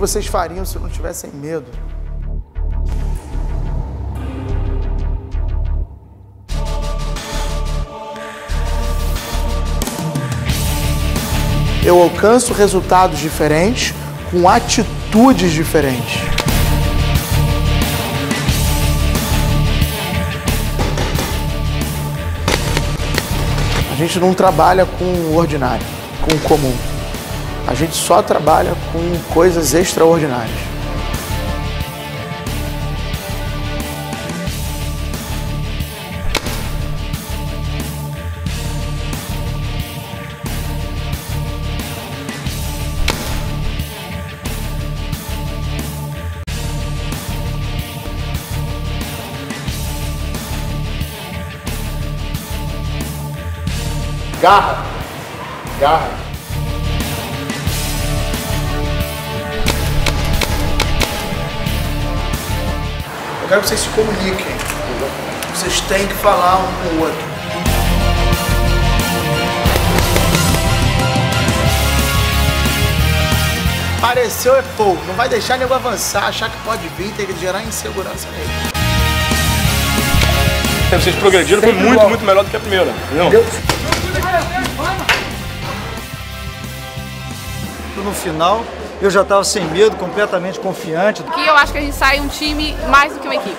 vocês fariam se não tivessem medo? Eu alcanço resultados diferentes com atitudes diferentes. A gente não trabalha com o ordinário, com o comum. A gente só trabalha com coisas extraordinárias. Garra. Garra. Quero que vocês se comuniquem. Vocês têm que falar um com o outro. Pareceu é pouco. Não vai deixar nego avançar, achar que pode vir, tem que gerar insegurança nele. Vocês progrediram, foi muito, muito melhor do que a primeira. Entendeu? No final, eu já estava sem medo, completamente confiante. Aqui eu acho que a gente sai um time mais do que uma equipe.